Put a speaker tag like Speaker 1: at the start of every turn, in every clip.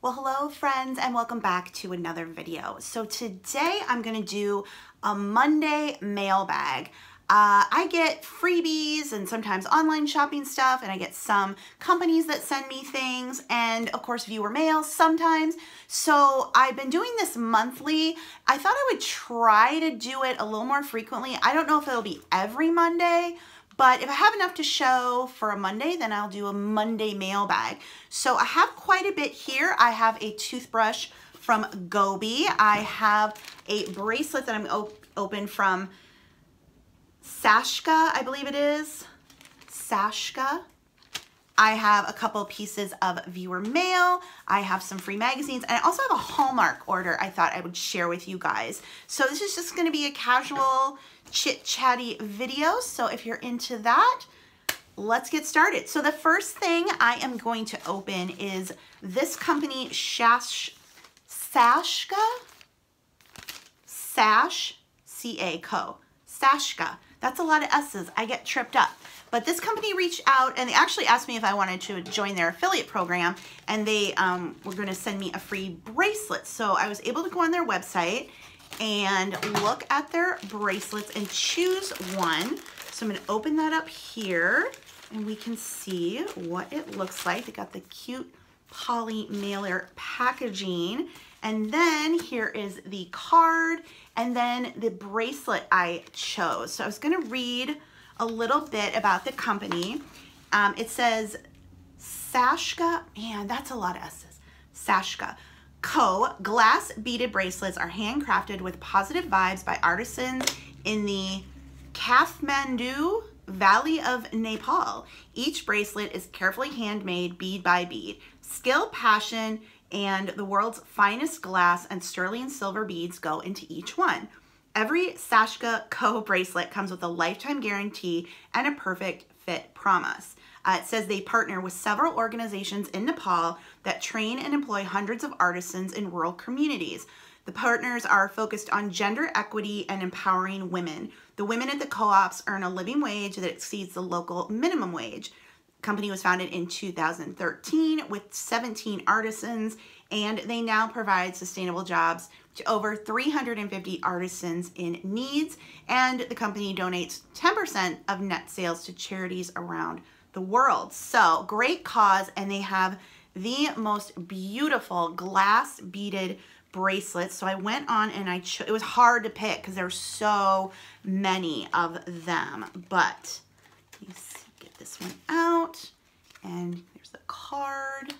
Speaker 1: Well, hello friends and welcome back to another video. So today I'm gonna do a Monday mailbag. Uh, I get freebies and sometimes online shopping stuff and I get some companies that send me things and of course viewer mail sometimes. So I've been doing this monthly. I thought I would try to do it a little more frequently. I don't know if it'll be every Monday, but if I have enough to show for a Monday, then I'll do a Monday mailbag. So I have quite a bit here. I have a toothbrush from Goby. I have a bracelet that I'm op open from Sashka, I believe it is. Sashka. I have a couple pieces of viewer mail. I have some free magazines and I also have a Hallmark order I thought I would share with you guys. So this is just gonna be a casual chit chatty video. So if you're into that, let's get started. So the first thing I am going to open is this company, Shash, Sashka, Sash, C-A Co. Sashka. That's a lot of S's. I get tripped up. But this company reached out and they actually asked me if I wanted to join their affiliate program and they um, were going to send me a free bracelet. So I was able to go on their website and look at their bracelets and choose one. So I'm gonna open that up here and we can see what it looks like. They got the cute poly mailer packaging. And then here is the card and then the bracelet I chose. So I was gonna read a little bit about the company. Um, it says Sashka, man, that's a lot of S's. Sashka, Co. glass beaded bracelets are handcrafted with positive vibes by artisans in the Kathmandu Valley of Nepal. Each bracelet is carefully handmade bead by bead. Skill, passion, and the world's finest glass and sterling silver beads go into each one. Every Sashka Co bracelet comes with a lifetime guarantee and a perfect fit promise. Uh, it says they partner with several organizations in Nepal that train and employ hundreds of artisans in rural communities. The partners are focused on gender equity and empowering women. The women at the co-ops earn a living wage that exceeds the local minimum wage. Company was founded in 2013 with 17 artisans and they now provide sustainable jobs to over 350 artisans in needs and the company donates 10% of net sales to charities around the world. So great cause and they have the most beautiful glass beaded bracelets. So I went on and I, it was hard to pick because there's so many of them, but this one out and there's the card.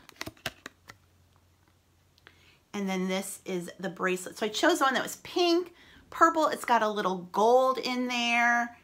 Speaker 1: And then this is the bracelet. So I chose one that was pink, purple. It's got a little gold in there.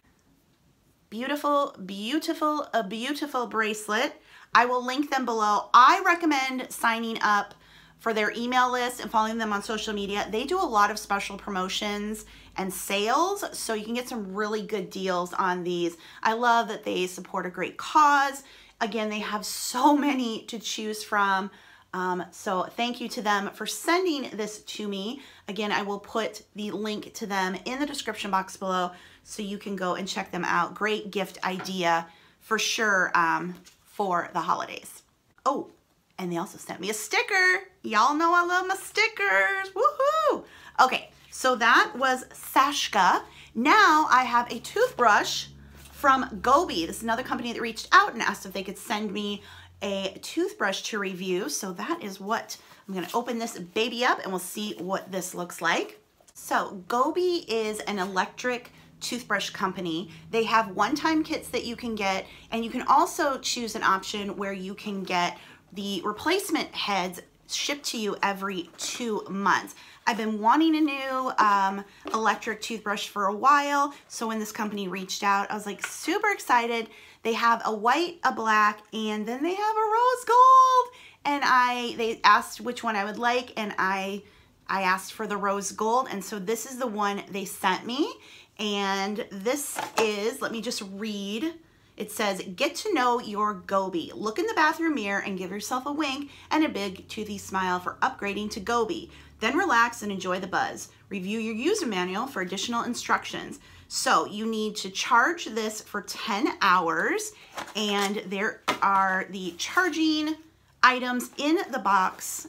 Speaker 1: Beautiful, beautiful, a beautiful bracelet. I will link them below. I recommend signing up for their email list and following them on social media. They do a lot of special promotions and sales, so you can get some really good deals on these. I love that they support a great cause. Again, they have so many to choose from. Um, so thank you to them for sending this to me. Again, I will put the link to them in the description box below so you can go and check them out. Great gift idea for sure um, for the holidays. Oh, and they also sent me a sticker. Y'all know I love my stickers. Woohoo! Okay, so that was Sashka. Now I have a toothbrush from Goby. This is another company that reached out and asked if they could send me a toothbrush to review. So that is what, I'm gonna open this baby up and we'll see what this looks like. So Goby is an electric toothbrush company. They have one-time kits that you can get, and you can also choose an option where you can get the replacement heads shipped to you every two months. I've been wanting a new um, electric toothbrush for a while, so when this company reached out, I was like super excited. They have a white, a black, and then they have a rose gold. And I, they asked which one I would like, and I, I asked for the rose gold, and so this is the one they sent me. And this is, let me just read. It says, get to know your Goby. Look in the bathroom mirror and give yourself a wink and a big toothy smile for upgrading to Goby. Then relax and enjoy the buzz. Review your user manual for additional instructions. So you need to charge this for 10 hours and there are the charging items in the box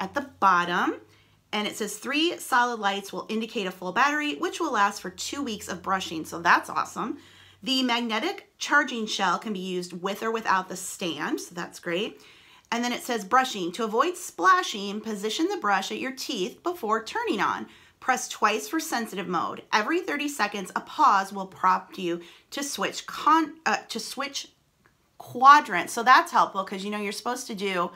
Speaker 1: at the bottom and it says three solid lights will indicate a full battery, which will last for two weeks of brushing. So that's awesome. The magnetic charging shell can be used with or without the stand. So that's great. And then it says brushing. To avoid splashing, position the brush at your teeth before turning on. Press twice for sensitive mode. Every 30 seconds, a pause will prompt you to switch con uh, to switch quadrant. So that's helpful because you know you're supposed to do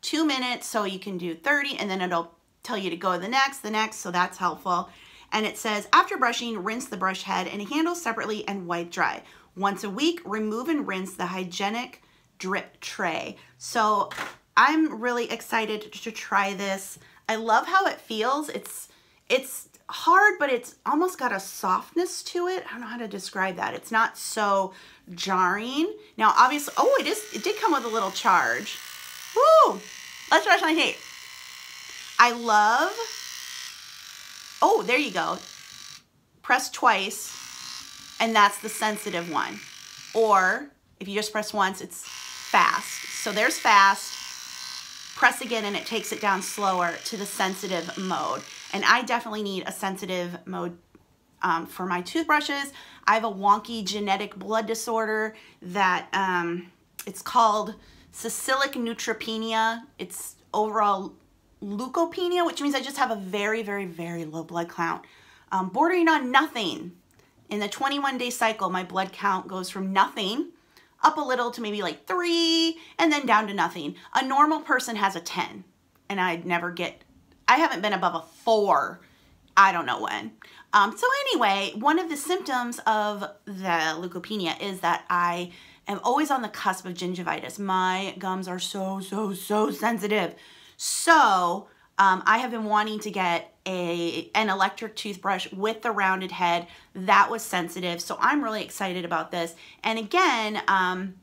Speaker 1: two minutes, so you can do 30, and then it'll tell you to go to the next, the next, so that's helpful. And it says, after brushing, rinse the brush head and handle separately and wipe dry. Once a week, remove and rinse the hygienic drip tray. So I'm really excited to try this. I love how it feels. It's, it's hard, but it's almost got a softness to it. I don't know how to describe that. It's not so jarring. Now, obviously, oh, it is, it did come with a little charge. Woo! Let's brush my teeth. I love, oh, there you go. Press twice, and that's the sensitive one. Or if you just press once, it's fast. So there's fast. Press again, and it takes it down slower to the sensitive mode. And I definitely need a sensitive mode um, for my toothbrushes. I have a wonky genetic blood disorder that um, it's called salicylic neutropenia. It's overall leukopenia, which means I just have a very, very, very low blood count, um, bordering on nothing. In the 21 day cycle, my blood count goes from nothing up a little to maybe like three and then down to nothing. A normal person has a 10 and I'd never get, I haven't been above a four, I don't know when. Um, so anyway, one of the symptoms of the leukopenia is that I am always on the cusp of gingivitis. My gums are so, so, so sensitive. So um, I have been wanting to get a an electric toothbrush with the rounded head that was sensitive. So I'm really excited about this. And again, um,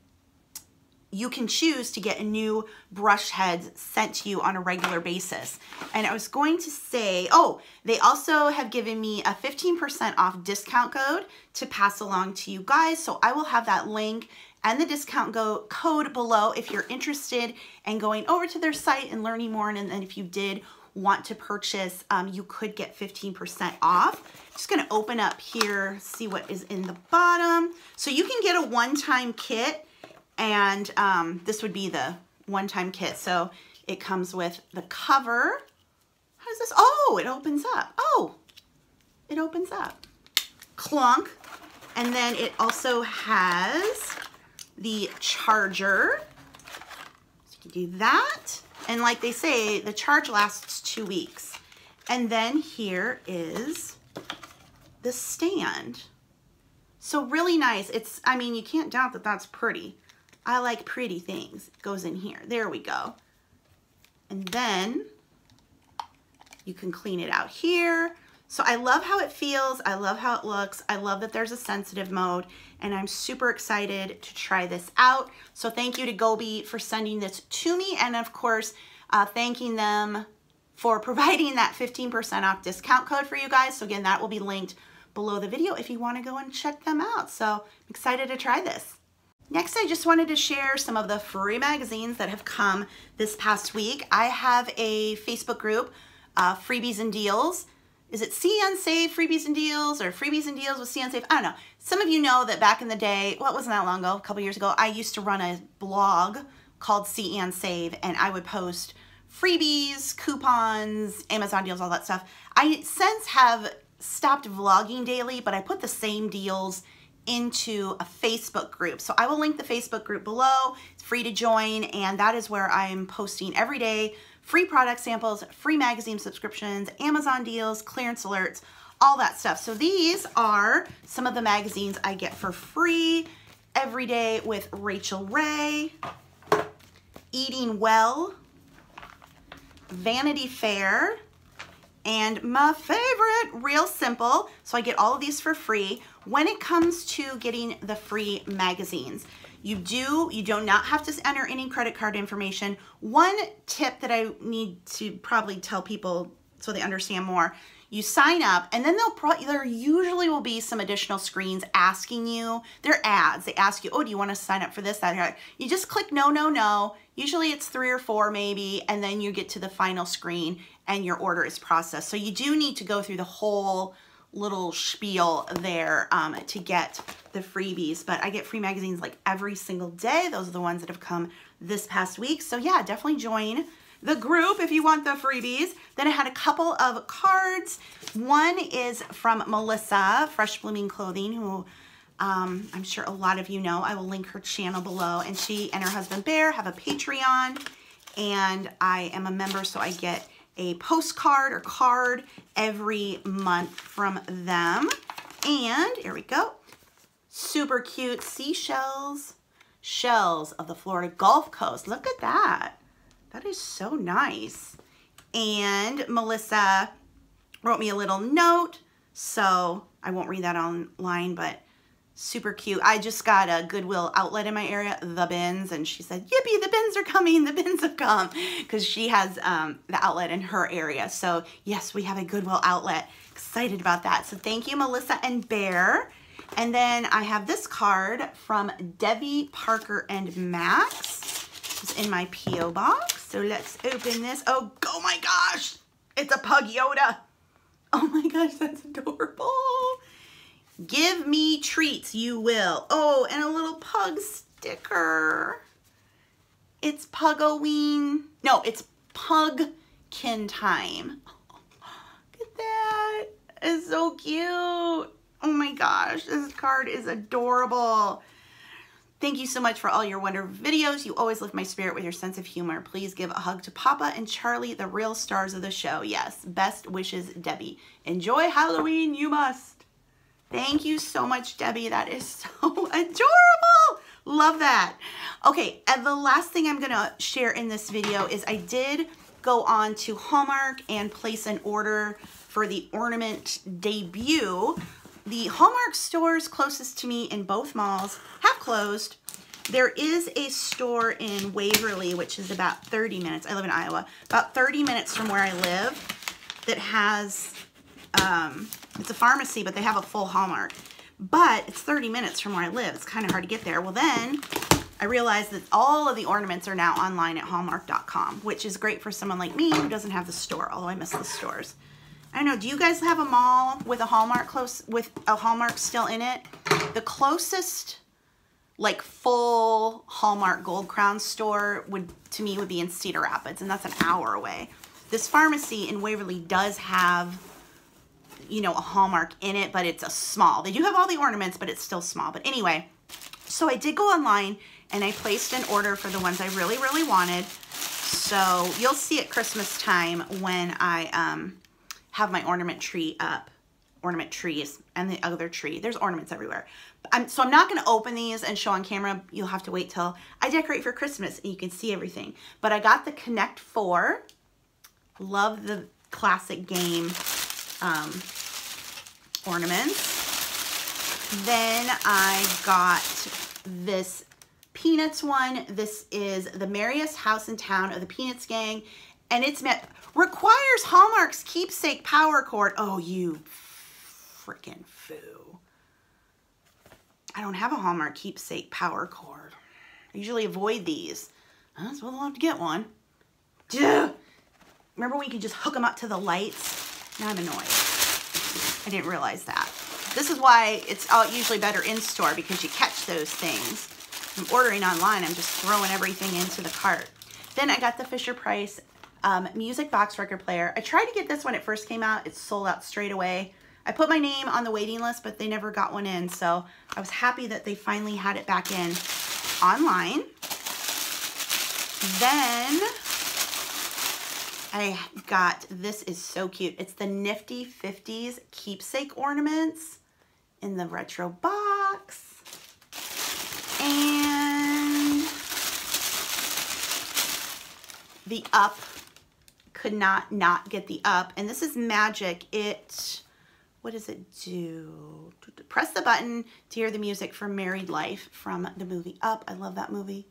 Speaker 1: you can choose to get new brush heads sent to you on a regular basis. And I was going to say, oh, they also have given me a 15% off discount code to pass along to you guys. So I will have that link and the discount go code below if you're interested in going over to their site and learning more. And then if you did want to purchase, um, you could get 15% off. Just gonna open up here, see what is in the bottom. So you can get a one-time kit and um, this would be the one-time kit. So it comes with the cover. How does this, oh, it opens up. Oh, it opens up. Clunk. And then it also has the charger. So you can do that. And like they say, the charge lasts two weeks. And then here is the stand. So really nice. It's, I mean, you can't doubt that that's pretty. I like pretty things. It goes in here. There we go. And then you can clean it out here. So I love how it feels. I love how it looks. I love that there's a sensitive mode and I'm super excited to try this out. So thank you to Goby for sending this to me and of course uh, thanking them for providing that 15% off discount code for you guys. So again, that will be linked below the video if you wanna go and check them out. So I'm excited to try this. Next, I just wanted to share some of the free magazines that have come this past week. I have a Facebook group, uh, Freebies and Deals, is it See Ann Save freebies and deals or freebies and deals with See Ann Save? I don't know. Some of you know that back in the day, well, it wasn't that long ago, a couple years ago, I used to run a blog called and Save, and I would post freebies, coupons, Amazon deals, all that stuff. I since have stopped vlogging daily, but I put the same deals into a Facebook group. So I will link the Facebook group below. It's free to join, and that is where I'm posting every day free product samples, free magazine subscriptions, Amazon deals, clearance alerts, all that stuff. So these are some of the magazines I get for free every day with Rachael Ray, Eating Well, Vanity Fair, and my favorite, Real Simple. So I get all of these for free. When it comes to getting the free magazines, you do, you do not have to enter any credit card information. One tip that I need to probably tell people so they understand more, you sign up and then they'll pro there usually will be some additional screens asking you. They're ads. They ask you oh do you want to sign up for this that? You just click no no no. Usually it's three or four maybe and then you get to the final screen and your order is processed. So you do need to go through the whole little spiel there um, to get the freebies but I get free magazines like every single day those are the ones that have come this past week so yeah definitely join the group if you want the freebies. Then I had a couple of cards. One is from Melissa, Fresh Blooming Clothing, who um, I'm sure a lot of you know. I will link her channel below. And she and her husband Bear have a Patreon. And I am a member, so I get a postcard or card every month from them. And here we go. Super cute seashells. Shells of the Florida Gulf Coast. Look at that. That is so nice. And Melissa wrote me a little note, so I won't read that online, but super cute. I just got a Goodwill outlet in my area, The Bins, and she said, yippee, the bins are coming, the bins have come, because she has um, the outlet in her area. So yes, we have a Goodwill outlet. Excited about that. So thank you, Melissa and Bear. And then I have this card from Debbie Parker and Max. It's in my P.O. box. So let's open this. Oh, oh my gosh. It's a Pug Yoda. Oh my gosh, that's adorable. Give me treats, you will. Oh, and a little pug sticker. It's Pugoween. No, it's Pugkin time. Look at that. It's so cute. Oh my gosh, this card is adorable. Thank you so much for all your wonderful videos. You always lift my spirit with your sense of humor. Please give a hug to Papa and Charlie, the real stars of the show. Yes, best wishes, Debbie. Enjoy Halloween, you must. Thank you so much, Debbie. That is so adorable. Love that. Okay, and the last thing I'm to share in this video is I did go on to Hallmark and place an order for the ornament debut the Hallmark stores closest to me in both malls have closed. There is a store in Waverly, which is about 30 minutes. I live in Iowa. About 30 minutes from where I live that has, um, it's a pharmacy, but they have a full Hallmark. But it's 30 minutes from where I live. It's kind of hard to get there. Well, then I realized that all of the ornaments are now online at Hallmark.com, which is great for someone like me who doesn't have the store, although I miss the stores. I don't know, do you guys have a mall with a Hallmark close with a Hallmark still in it? The closest like full Hallmark Gold Crown store would to me would be in Cedar Rapids and that's an hour away. This pharmacy in Waverly does have you know a Hallmark in it, but it's a small. They do have all the ornaments, but it's still small. But anyway, so I did go online and I placed an order for the ones I really, really wanted. So you'll see at Christmas time when I um, have my ornament tree up ornament trees and the other tree. There's ornaments everywhere. I'm, so I'm not going to open these and show on camera. You'll have to wait till I decorate for Christmas and you can see everything. But I got the Connect 4. Love the classic game um, ornaments. Then I got this Peanuts one. This is the merriest house in town of the Peanuts gang. And it's met Requires Hallmark's keepsake power cord. Oh, you freaking foo. I don't have a Hallmark keepsake power cord. I usually avoid these. Huh, so I'll have to get one. Duh. Remember when you could just hook them up to the lights? Now I'm annoyed. I didn't realize that. This is why it's all usually better in store because you catch those things. I'm ordering online, I'm just throwing everything into the cart. Then I got the Fisher-Price um, music box record player. I tried to get this when it first came out. It sold out straight away. I put my name on the waiting list, but they never got one in. So I was happy that they finally had it back in online. Then I got, this is so cute. It's the Nifty 50s keepsake ornaments in the retro box. And the Up could not not get the up. And this is magic. It, what does it do? Press the button to hear the music for Married Life from the movie Up. I love that movie.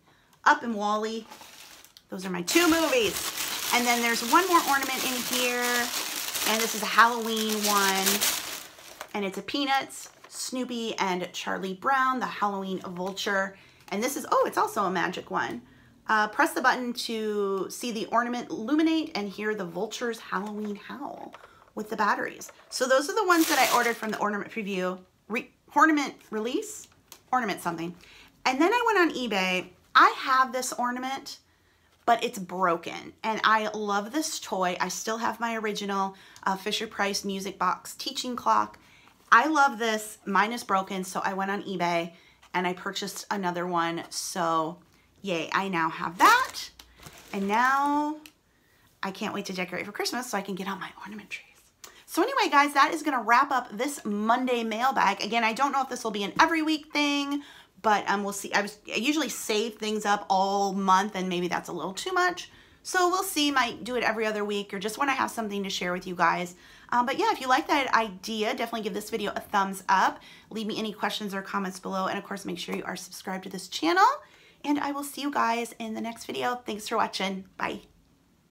Speaker 1: Up and WALL-E. Those are my two movies. And then there's one more ornament in here. And this is a Halloween one. And it's a Peanuts, Snoopy, and Charlie Brown, the Halloween Vulture. And this is, oh, it's also a magic one. Uh, press the button to see the ornament illuminate and hear the vulture's Halloween howl with the batteries. So those are the ones that I ordered from the ornament preview, re ornament release, ornament something. And then I went on eBay. I have this ornament, but it's broken. And I love this toy. I still have my original uh, Fisher-Price Music Box teaching clock. I love this. Mine is broken, so I went on eBay and I purchased another one. So yay, I now have that. And now I can't wait to decorate for Christmas so I can get out my ornament trees. So anyway, guys, that is going to wrap up this Monday mailbag. Again, I don't know if this will be an every week thing, but um, we'll see. I, was, I usually save things up all month, and maybe that's a little too much. So we'll see. Might do it every other week or just when I have something to share with you guys. Um, but yeah, if you like that idea, definitely give this video a thumbs up. Leave me any questions or comments below. And of course, make sure you are subscribed to this channel. And I will see you guys in the next video. Thanks for watching. Bye.